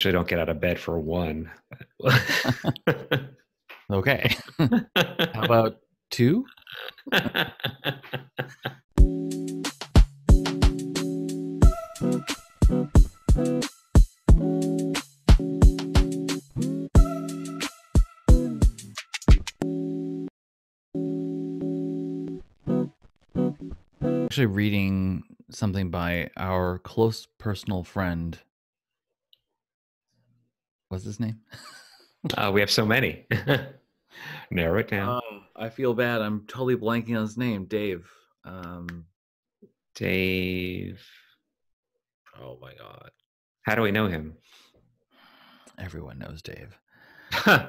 Actually, don't get out of bed for one. Okay. How about two? Actually, reading something by our close personal friend. What's his name? uh, we have so many. Narrow it down. Oh, I feel bad. I'm totally blanking on his name. Dave. Um, Dave. oh my god. How do we know him? Everyone knows Dave.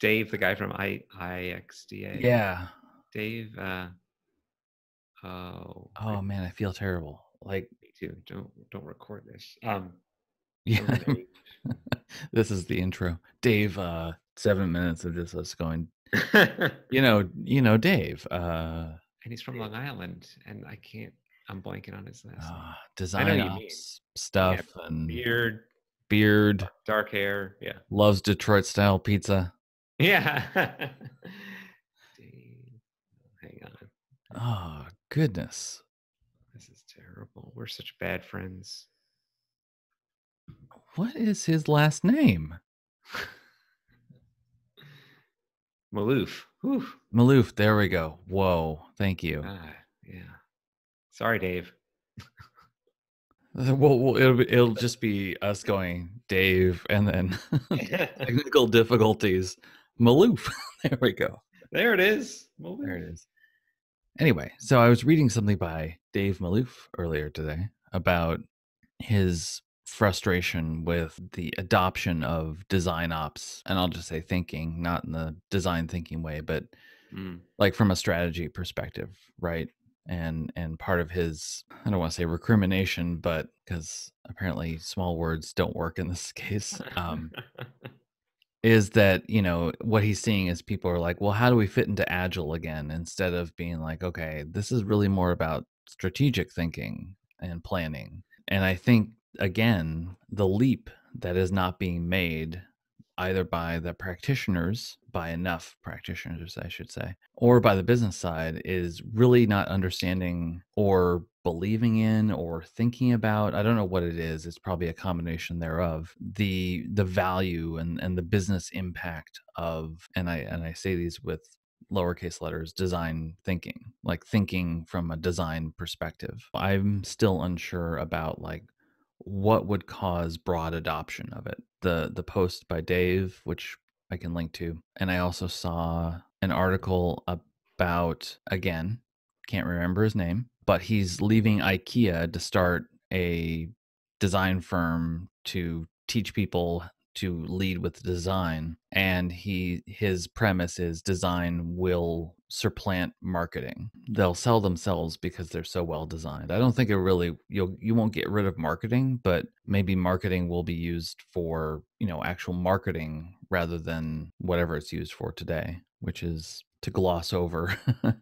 Dave, the guy from I IXDA. Yeah. Dave. Uh, oh. Oh man, I feel terrible. Like, Me too. Don't don't record this. Um. Yeah. This is the intro. Dave, uh, seven minutes of just us going, you know, you know, Dave, uh, and he's from Long Island, and I can't. I'm blanking on his last name. uh design ops stuff and Beard, beard, dark hair. Yeah. loves Detroit style pizza. Yeah. Hang on. Oh goodness. This is terrible. We're such bad friends. What is his last name? Malouf. Whew. Malouf. There we go. Whoa. Thank you. Ah, yeah. Sorry, Dave. Well, well it'll, be- it'll just be us going, Dave, and then technical difficulties. Malouf. there we go. there it is. Malouf. There it is. Anyway, so I was reading something by Dave Malouf earlier today about his frustration with the adoption of design ops. And I'll just say thinking, not in the design thinking way, but Mm. like from a strategy perspective, right? And and part of his I don't want to say recrimination, but because apparently small words don't work in this case. Um, is that you know what he's seeing is people are like well how do we fit into agile again instead of being like okay this is really more about strategic thinking and planning and i think again the leap that is not being made either by the practitioners by enough practitioners i should say or by the business side is really not understanding or believing in or thinking about i don't know what it is it's probably a combination thereof the the value and and the business impact of and i and i say these with lowercase letters design thinking like thinking from a design perspective. I'm still unsure about like what would cause broad adoption of it? The the post by dave which i can link to and i also saw an article about again can't remember his name but he's leaving ikea to start a design firm to teach people to lead with design and he his premise is design will supplant marketing. They'll sell themselves because they're so well designed. I don't think it really you'll you won't get rid of marketing but maybe marketing will be used for you know actual marketing rather than whatever it's used for today which is to gloss over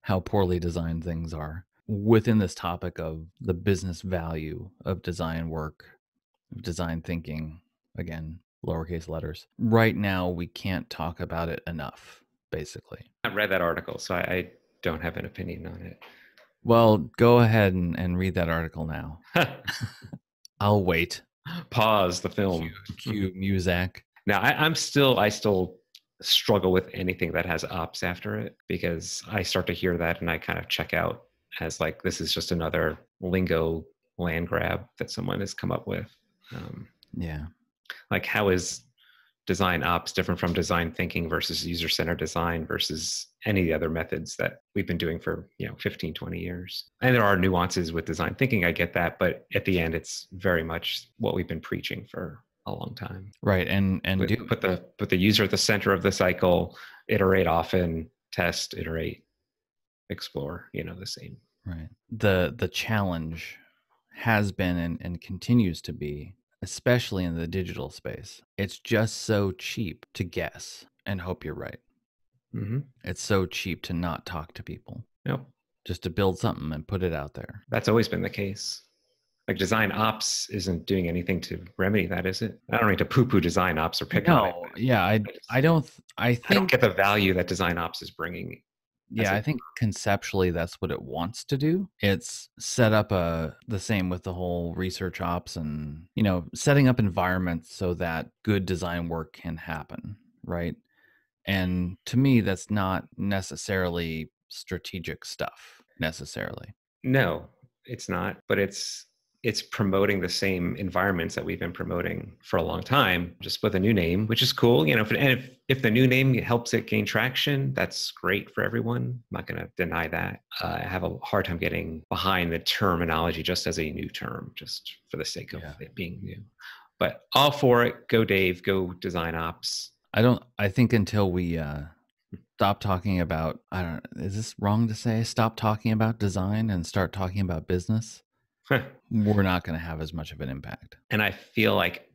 how poorly designed things are. Within this topic of the business value of design work of design thinking again lowercase letters right now we can't talk about it enough basically I read that article, so I, I don't have an opinion on it. well go ahead and, and read that article now i'll wait Pause the film. cue music Now I, I'm still I still struggle with anything that has ops after it because I start to hear that and I kind of check out as like this is just another lingo land grab that someone has come up with. Um, yeah like how is design ops different from design thinking versus user centered design versus any of the other methods that we've been doing for you know 15 20 years? And there are nuances with design thinking i get that but at the end it's very much what we've been preaching for a long time. Right and and put, do, put the put the user at the center of the cycle iterate often test iterate explore you know the same. Right. The the challenge has been and, and continues to be, especially in the digital space. It's just so cheap to guess and hope you're right. mm-hmm. It's so cheap to not talk to people, yep just to build something and put it out there. that's always been the case like design ops isn't doing anything to remedy that, is it? I don't mean to poo-poo design ops or pick on it. No, yeah, I I don't I think I don't get the value that design ops is bringing. Yeah, i think conceptually that's what it wants to do. It's set up a the same with the whole research ops and you know setting up environments so that good design work can happen, right? And to me, that's not necessarily strategic stuff necessarily. No, it's not, but it's it's promoting the same environments that we've been promoting for a long time, just with a new name, which is cool. You know, if, and if if the new name helps it gain traction, that's great for everyone. I'm not going to deny that. Uh, I have a hard time getting behind the terminology just as a new term, just for the sake of Yeah. it being new. But all for it. Go Dave. Go Design Ops. I don't. I think until we uh, stop talking about, I don't. Is this wrong to say? Stop talking about design and start talking about business. We're not going to have as much of an impact. And I feel like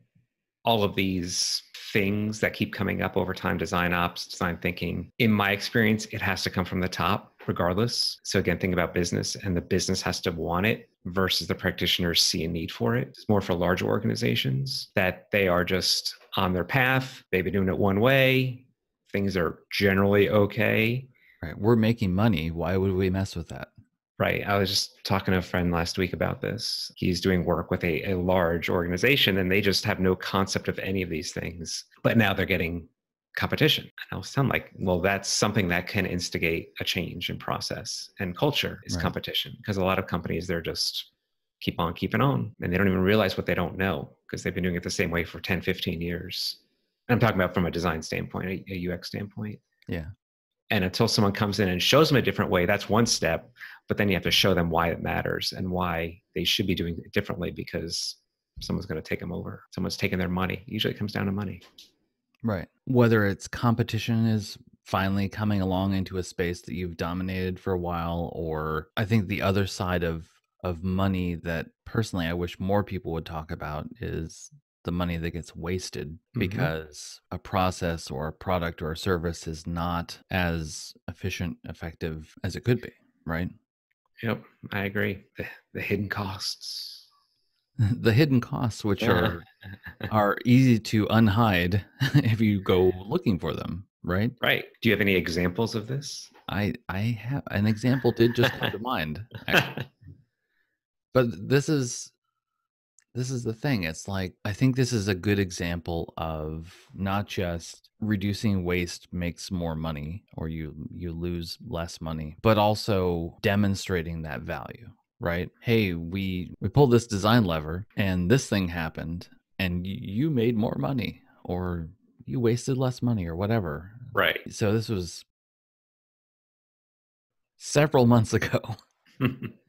all of these things that keep coming up over time design ops, design thinking in my experience, it has to come from the top regardless. So, again, think about business, and the business has to want it versus the practitioners see a need for it. It's more for larger organizations that they are just on their path, they've been doing it one way, things are generally okay. Right. We're making money. Why would we mess with that? Right. I was just talking to a friend last week about this. He's doing work with a, a large organization and they just have no concept of any of these things. But now they're getting competition. And I was telling like, well, that's something that can instigate a change in process and culture is Right. competition. Because a lot of companies, they're just keep on keeping on and they don't even realize what they don't know because they've been doing it the same way for 10, 15 years. And I'm talking about from a design standpoint, a, a UX standpoint. Yeah. And until someone comes in and shows them a different way, that's one step. But then you have to show them why it matters and why they should be doing it differently because someone's going to take them over. Someone's taking their money. Usually it comes down to money. Right. Whether it's competition is finally coming along into a space that you've dominated for a while, or I think the other side of of money that personally I wish more people would talk about is the money that gets wasted Mhm. because a process or a product or a service is not as efficient, effective as it could be, right? Yep, I agree. The, the hidden costs. the hidden costs, which are are easy to unhide if you go looking for them, right? right. Do you have any examples of this? I I have an example did just come to mind, actually. but this is this is the thing. It's like I think this is a good example of not just reducing waste makes more money or you you lose less money, but also demonstrating that value, right? Hey, we we pulled this design lever and this thing happened and you made more money or you wasted less money or whatever. right. So this was several months ago.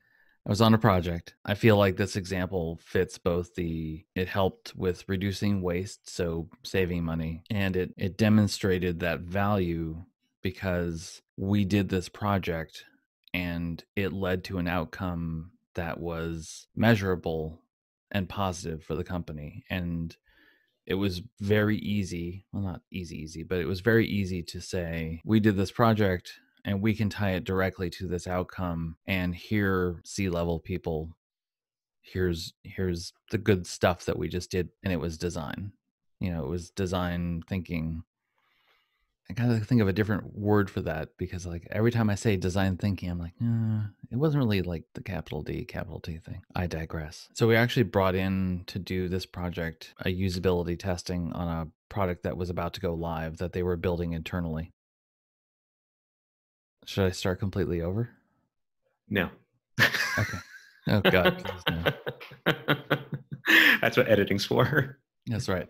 I was on a project. I feel like this example fits both the it helped with reducing waste, so saving money, and it it demonstrated that value because we did this project and it led to an outcome that was measurable and positive for the company and it was very easy well not easy easy but it was very easy to say we did this project and we can tie it directly to this outcome and here C-level people here's here's the good stuff that we just did and it was design you know it was design thinking I gotta think of a different word for that because like every time I say design thinking, I'm like, uh, it wasn't really like the capital D, capital T thing. I digress. So we actually brought in to do this project a usability testing on a product that was about to go live that they were building internally. Should I start completely over? no. Okay. Oh God, no. That's what editing's for. That's right.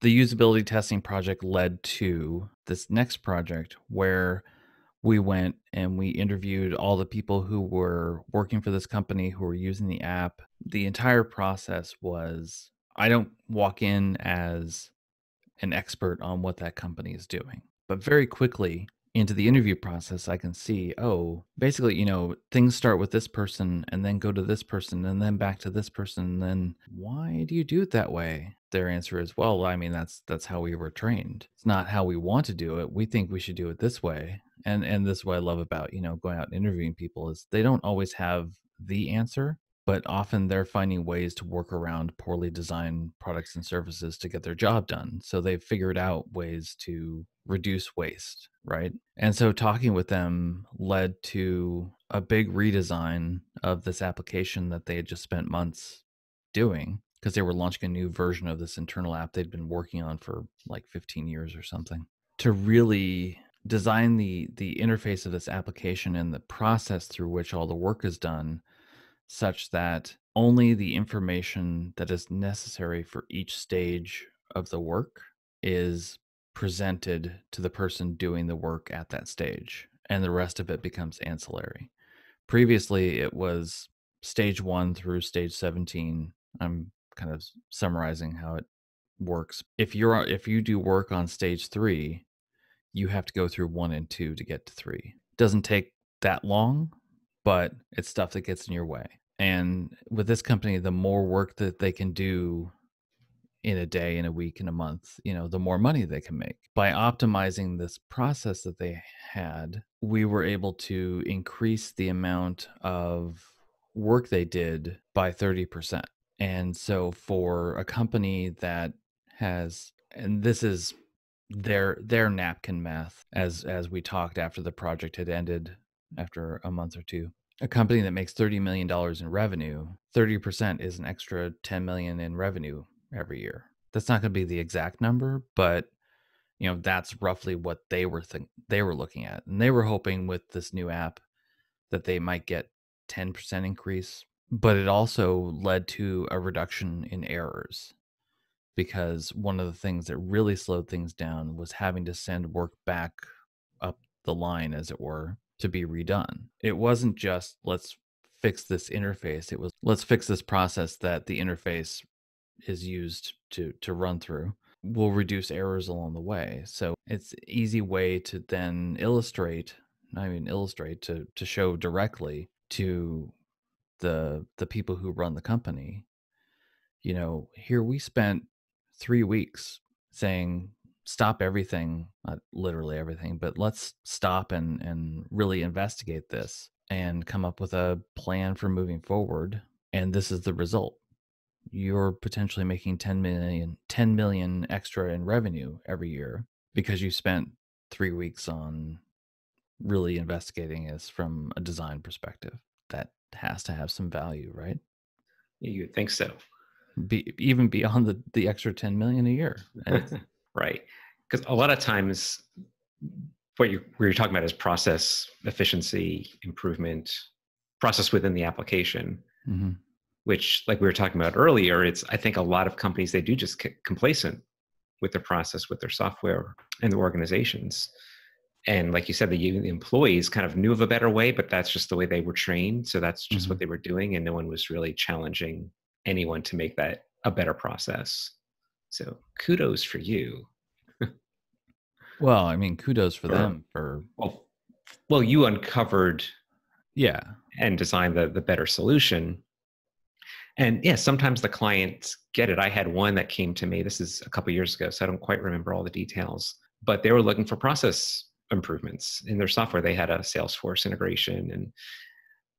The usability testing project led to this next project where we went and we interviewed all the people who were working for this company who were using the app. The entire process was I don't walk in as an expert on what that company is doing, but very quickly into the interview process, I can see, oh, basically, you know, things start with this person and then go to this person and then back to this person. And then why do you do it that way? Their answer is, well, I mean, that's that's how we were trained. It's not how we want to do it. We think we should do it this way. And and this is what I love about, you know, going out and interviewing people is they don't always have the answer, but often they're finding ways to work around poorly designed products and services to get their job done. So they've figured out ways to reduce waste, right? And so talking with them led to a big redesign of this application that they had just spent months doing because they were launching a new version of this internal app they'd been working on for like 15 years or something to really design the the interface of this application and the process through which all the work is done such that only the information that is necessary for each stage of the work is presented to the person doing the work at that stage and the rest of it becomes ancillary. Previously it was stage 1 through stage 17 i'm kind of summarizing how it works. If you're if you do work on stage 3 you have to go through 1 and 2 to get to 3 it doesn't take that long but it's stuff that gets in your way. And with this company, the more work that they can do in a day, in a week, in a month, you know, the more money they can make. By optimizing this process that they had, we were able to increase the amount of work they did by 30%. And so for a company that has and this is their their napkin math as as we talked after the project had ended after a month or two a company that makes $30 million in revenue 30% is an extra 10 million in revenue every year. That's not going to be the exact number but you know that's roughly what they were think they were looking at and they were hoping with this new app that they might get 10% increase but it also led to a reduction in errors because one of the things that really slowed things down was having to send work back up the line as it were to be redone. It wasn't just let's fix this interface. It was let's fix this process that the interface is used to to run through. We'll reduce errors along the way. So it's easy way to then illustrate, I mean illustrate, to to show directly to the the people who run the company. You know, here we spent three weeks saying stop everything, not literally everything, but let's stop and and really investigate this and come up with a plan for moving forward. And this is the result. You're potentially making 10 million 10 million extra in revenue every year because you spent 3 weeks on really investigating this from a design perspective. That has to have some value, right? You think so. Be, even beyond the, the extra 10 million a year. right because a lot of times what you're, what you're talking about is process efficiency improvement process within the application mm-hmm. which like we were talking about earlier it's i think a lot of companies they do just get complacent with their process with their software and their organizations and like you said the, the employees kind of knew of a better way but that's just the way they were trained so that's just mm-hmm. what they were doing and no one was really challenging anyone to make that a better process so kudos for you well, I mean, kudos for them for well, well, you uncovered, yeah, and designed the the better solution. And yeah, sometimes the clients get it. I had one that came to me. This is a couple years ago, so I don't quite remember all the details. But they were looking for process improvements in their software. They had a Salesforce integration, and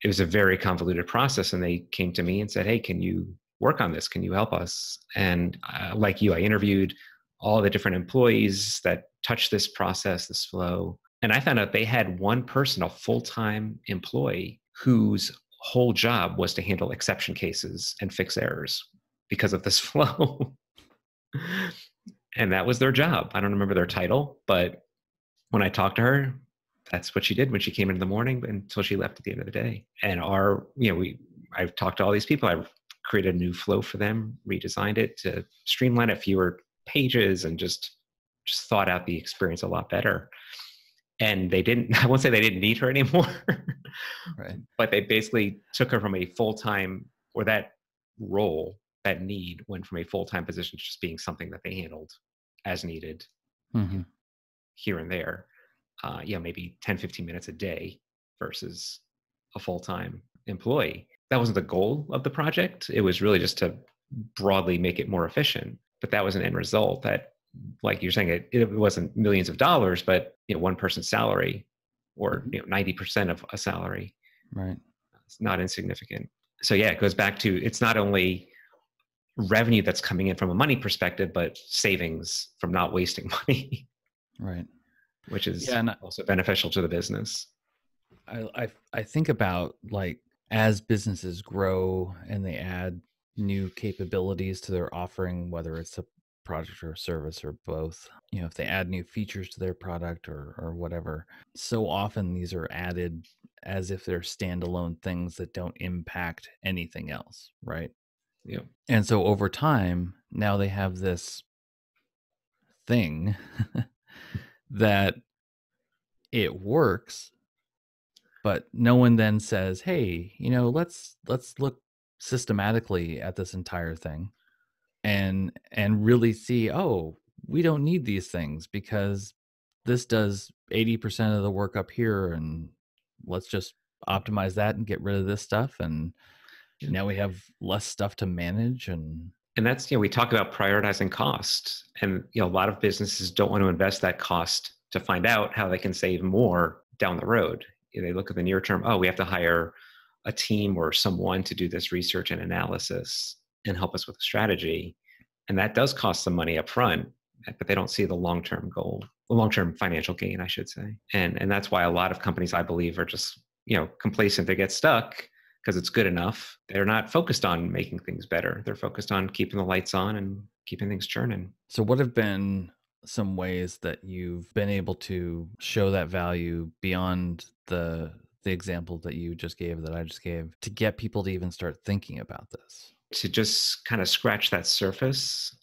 it was a very convoluted process. And they came to me and said, "Hey, can you work on this? Can you help us?" And uh, like you, I interviewed all the different employees that touch this process, this flow. And I found out they had one person, a full time employee, whose whole job was to handle exception cases and fix errors because of this flow. and that was their job. I don't remember their title, but when I talked to her, that's what she did when she came in the morning until she left at the end of the day. And our, you know, we, I've talked to all these people. I've created a new flow for them, redesigned it to streamline it, fewer pages, and just just thought out the experience a lot better. And they didn't, I won't say they didn't need her anymore, right. but they basically took her from a full time or that role, that need went from a full time position to just being something that they handled as needed mm-hmm. here and there. Uh, you know, maybe 10, 15 minutes a day versus a full time employee. That wasn't the goal of the project. It was really just to broadly make it more efficient. But that was an end result that like you're saying, it, it wasn't millions of dollars, but you know, one person's salary or mm-hmm. you know, 90% of a salary. Right. It's not insignificant. so yeah, it goes back to it's not only revenue that's coming in from a money perspective, but savings from not wasting money. Right. Which is yeah, and also beneficial to the business. I, I I think about like as businesses grow and they add new capabilities to their offering, whether it's a product or service or both, you know, if they add new features to their product or or whatever, so often these are added as if they're standalone things that don't impact anything else, right? Yeah. And so over time, now they have this thing that it works but no one then says hey you know let's let's look systematically at this entire thing and and really see oh we don't need these things because this does 80% of the work up here and let's just optimize that and get rid of this stuff and now we have less stuff to manage and and that's you know we talk about prioritizing cost and you know a lot of businesses don't want to invest that cost to find out how they can save more down the road they look at the near term oh we have to hire a team or someone to do this research and analysis and help us with a strategy and that does cost some money up front but they don't see the long-term goal the long-term financial gain i should say and and that's why a lot of companies i believe are just you know complacent they get stuck because it's good enough. They're not focused on making things better. They're focused on keeping the lights on and keeping things churning. So, what have been some ways that you've been able to show that value beyond the the example that you just gave that I just gave to get people to even start thinking about this? To just kind of scratch that surface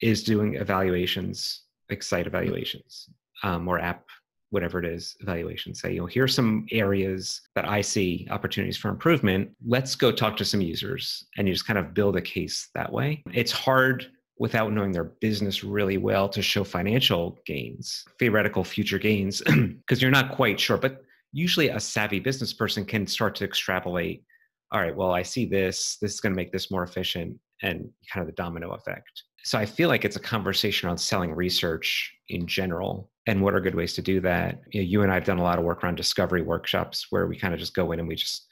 is doing evaluations, like site evaluations um, or app whatever it is evaluation say you know here's some areas that i see opportunities for improvement. Let's go talk to some users and you just kind of build a case that way. It's hard without knowing their business really well to show financial gains theoretical future gains because you're not quite sure but usually a savvy business person can start to extrapolate all right well i see this this is going to make this more efficient and kind of the domino effect. So i feel like it's a conversation on selling research in general and what are good ways to do that? You, know, you and i've done a lot of work around discovery workshops where we kind of just go in and we just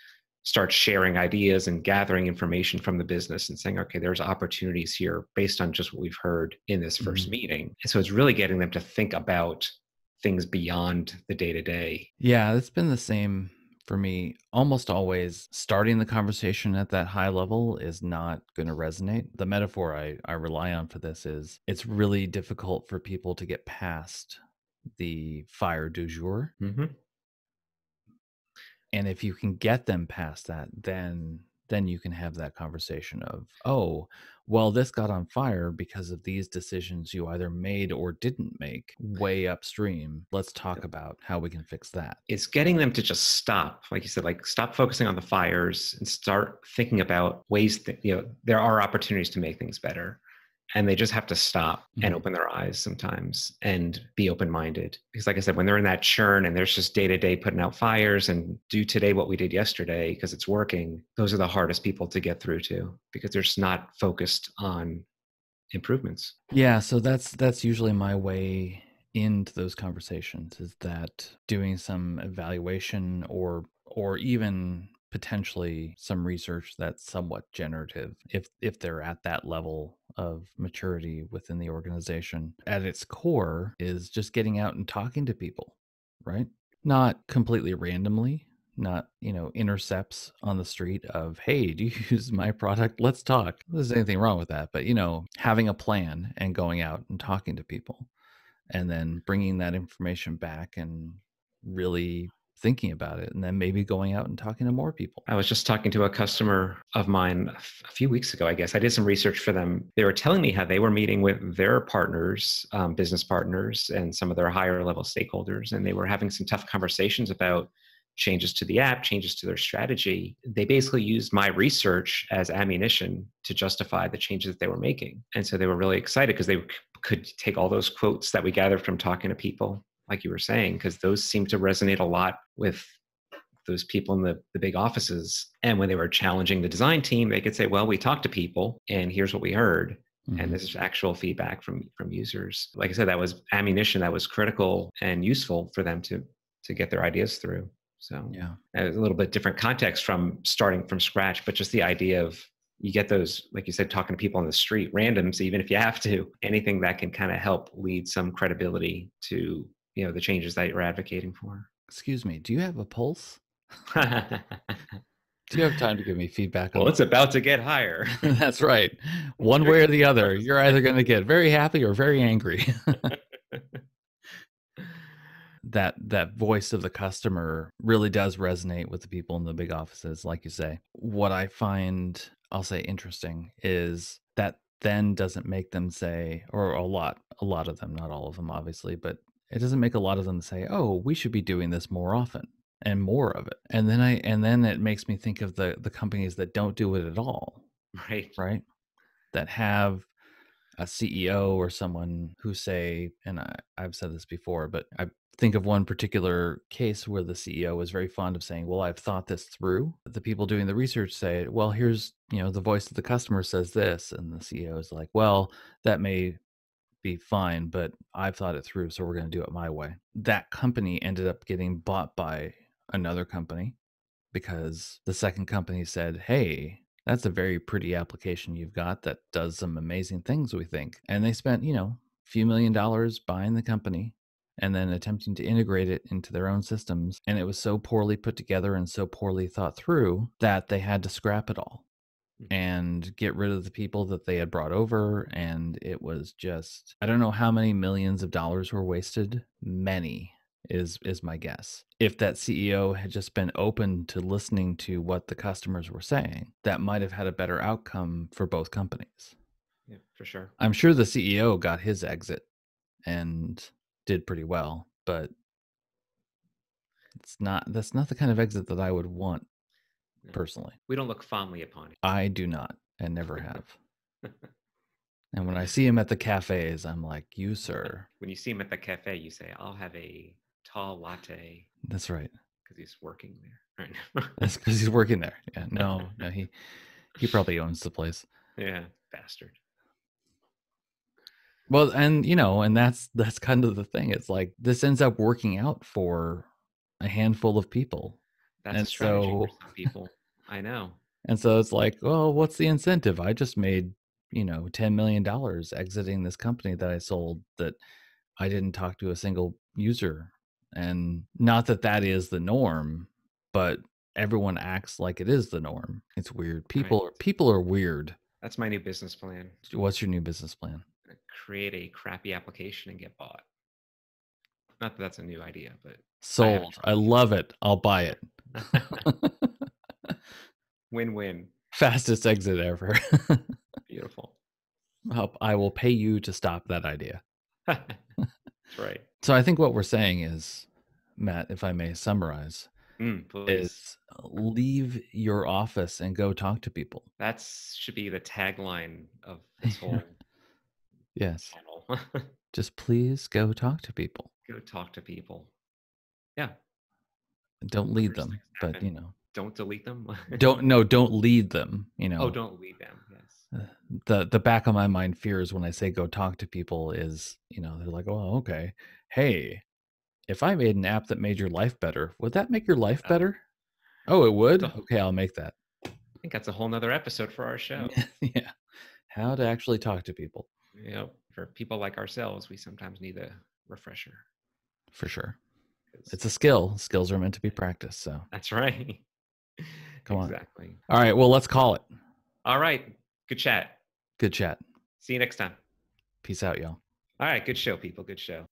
start sharing ideas and gathering information from the business and saying okay there's opportunities here based on just what we've heard in this 1st mm-hmm. meeting. And so it's really getting them to think about things beyond the day to day yeah it's been the same for me, almost always starting the conversation at that high level is not going to resonate. The metaphor I, I rely on for this is it's really difficult for people to get past the fire du jour. Mm-hmm. And if you can get them past that, then then you can have that conversation of, oh, well, this got on fire because of these decisions you either made or didn't make way upstream. Let's talk about how we can fix that. It's getting them to just stop, like you said, like stop focusing on the fires and start thinking about ways that, you know, there are opportunities to make things better and they just have to stop mm-hmm. and open their eyes sometimes and be open minded because like i said when they're in that churn and there's just day to day putting out fires and do today what we did yesterday because it's working those are the hardest people to get through to because they're just not focused on improvements yeah so that's that's usually my way into those conversations is that doing some evaluation or or even potentially some research that's somewhat generative if if they're at that level of maturity within the organization. At its core is just getting out and talking to people right? Not completely randomly not you know intercepts on the street of hey do you use my product? Let's talk. There's anything wrong with that but you know having a plan and going out and talking to people and then bringing that information back and really thinking about it and then maybe going out and talking to more people. I was just talking to a customer of mine a few weeks ago, I guess. I did some research for them. They were telling me how they were meeting with their partners, um, business partners, and some of their higher level stakeholders, and they were having some tough conversations about changes to the app, changes to their strategy. They basically used my research as ammunition to justify the changes that they were making. And so they were really excited because they could take all those quotes that we gathered from talking to people like you were saying, because those seem to resonate a lot with those people in the, the big offices. And when they were challenging the design team, they could say, well, we talked to people and here's what we heard. Mm-hmm. And this is actual feedback from from users. Like I said, that was ammunition that was critical and useful for them to to get their ideas through. So Yeah. a little bit different context from starting from scratch, but just the idea of you get those, like you said, talking to people on the street, randoms, even if you have to, anything that can kind of help lead some credibility to you know the changes that you're advocating for. Excuse me. Do you have a pulse? Do you have time to give me feedback on well, it's about to get higher. That's right. One way or the other. You're either going to get very happy or very angry. that that voice of the customer really does resonate with the people in the big offices like you say. What I find I'll say interesting is that then doesn't make them say or a lot a lot of them, not all of them obviously, but it doesn't make a lot of them say, "Oh, we should be doing this more often." and more of it. And then I and then it makes me think of the the companies that don't do it at all, right. right? That have a CEO or someone who say, and I, I've said this before, but I think of one particular case where the CEO was very fond of saying, Well, I've thought this through. The people doing the research say, Well, here's, you know, the voice of the customer says this. And the CEO is like, Well, that may be fine, but I've thought it through, so we're going to do it my way. That company ended up getting bought by another company because the second company said, Hey, that's a very pretty application you've got that does some amazing things, we think. And they spent, you know, a few million dollars buying the company and then attempting to integrate it into their own systems. And it was so poorly put together and so poorly thought through that they had to scrap it all. Mm-hmm. and get rid of the people that they had brought over. And it was just, I don't know how many millions of dollars were wasted. Many is is my guess. If that CEO had just been open to listening to what the customers were saying, that might have had a better outcome for both companies. Yeah, for sure. I'm sure the CEO got his exit and did pretty well, but it's not that's not the kind of exit that I would want No. personally. We don't look fondly upon it. I do not and never have. and when I see him at the cafes, I'm like, "You sir." When you see him at the cafe, you say, "I'll have a tall latte," That's right. because he's working there. Right. That's because he's working there. Yeah, no, no, he he probably owns the place. yeah, bastard. Well, and you know, and that's that's kind of the thing. It's like this ends up working out for a handful of people. That's And a strategy for so- some people. I know. And so it's like, well, what's the incentive? I just made, you know, 10 million dollars exiting this company that I sold that I didn't talk to a single user. And not that that is the norm, but everyone acts like it is the norm. It's weird. People Right. people are weird. That's my new business plan. What's your new business plan? Uh, create a crappy application and get bought. Not that that's a new idea, but Sold. I love it. I'll buy it. win-win. Fastest exit ever. Beautiful. I'll- I will pay you to stop that idea. That's right. So I think what we're saying is, Matt, if I may summarize, Mm, please. is leave your office and go talk to people. That should be the tagline of this whole Yes. Just please go talk to people. Go talk to people. Yeah. Don't lead them, but you know, Don't delete them. don't no, don't lead them. You oh, know, Oh, don't lead them. Yes. the the back of my mind fears when I say go talk to people is, you know, they're like, oh, okay, hey, if I made an app that made your life better, would that make your life Oh. better? Oh, it would. Okay, I'll make that. I think that's a whole nother episode for our show. yeah, how to actually talk to people you know, for people like ourselves, we sometimes need a refresher. for sure It's a skill. Skills are meant to be practiced. So that's right. Come on. exactly. All right. Well, let's call it. All right. Good chat. Good chat. See you next time. Peace out, y'all. All right. Good show, people. Good show.